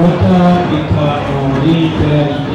water, it can read